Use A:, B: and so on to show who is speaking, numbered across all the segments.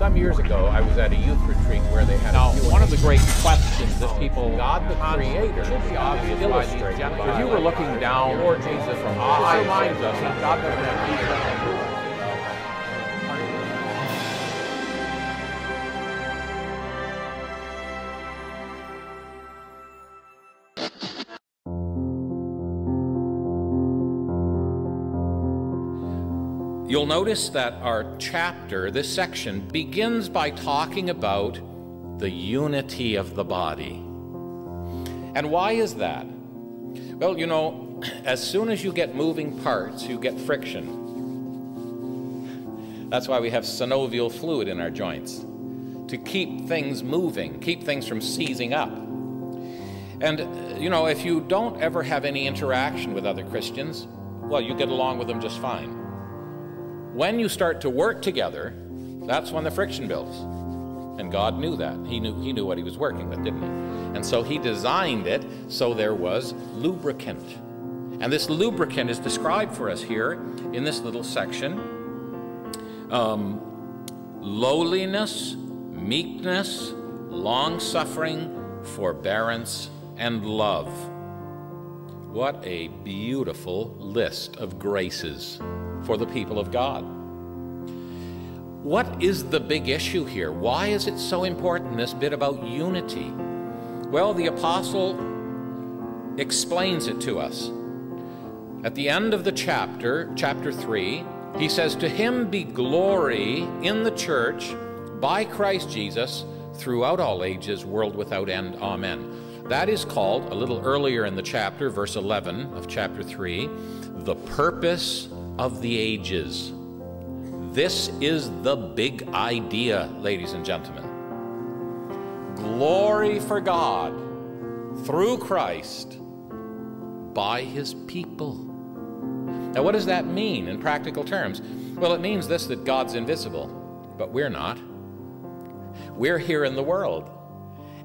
A: Some years ago, I was at a youth retreat where they had
B: Now,
A: a
B: one of the great questions that people
A: God the Creator
B: should be obvious by these
A: illustrated
B: If you were looking down
A: Lord Jesus from high,
B: reminds us God doesn't have
C: You'll notice that our chapter, this section, begins by talking about the unity of the body. And why is that? Well, you know, as soon as you get moving parts, you get friction. That's why we have synovial fluid in our joints to keep things moving, keep things from seizing up. And, you know, if you don't ever have any interaction with other Christians, well, you get along with them just fine. When you start to work together, that's when the friction builds. And God knew that. He knew, he knew what he was working with, didn't he? And so he designed it so there was lubricant. And this lubricant is described for us here in this little section. Um, lowliness, meekness, long suffering, forbearance, and love. What a beautiful list of graces for the people of God. What is the big issue here? Why is it so important, this bit about unity? Well, the apostle explains it to us. At the end of the chapter, chapter 3, he says, To him be glory in the church by Christ Jesus throughout all ages, world without end. Amen. That is called, a little earlier in the chapter, verse 11 of chapter 3, the purpose of the ages. This is the big idea, ladies and gentlemen. Glory for God through Christ by his people. Now, what does that mean in practical terms? Well, it means this that God's invisible, but we're not. We're here in the world.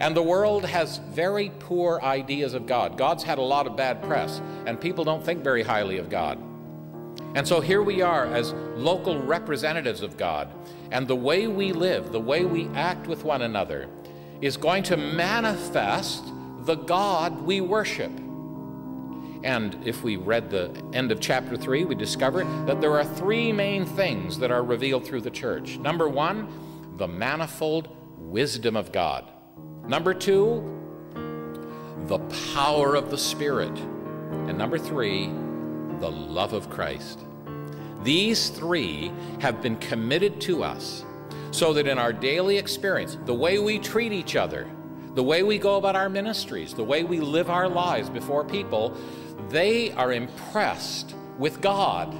C: And the world has very poor ideas of God. God's had a lot of bad press, and people don't think very highly of God. And so here we are as local representatives of God, and the way we live, the way we act with one another, is going to manifest the God we worship. And if we read the end of chapter 3, we discover that there are three main things that are revealed through the church. Number one, the manifold wisdom of God. Number two, the power of the Spirit. And number three, the love of Christ. These three have been committed to us so that in our daily experience, the way we treat each other, the way we go about our ministries, the way we live our lives before people, they are impressed with God.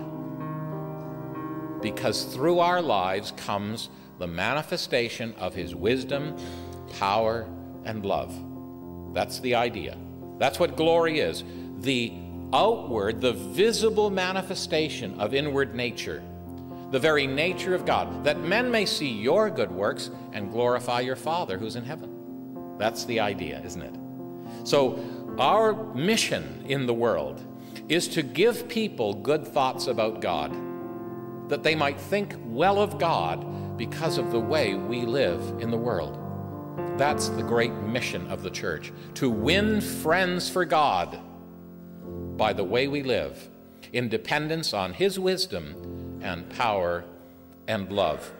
C: Because through our lives comes the manifestation of His wisdom, power, and love. That's the idea. That's what glory is. The outward, the visible manifestation of inward nature, the very nature of God, that men may see your good works and glorify your Father who's in heaven. That's the idea, isn't it? So, our mission in the world is to give people good thoughts about God, that they might think well of God because of the way we live in the world. That's the great mission of the church to win friends for God by the way we live, in dependence on His wisdom and power and love.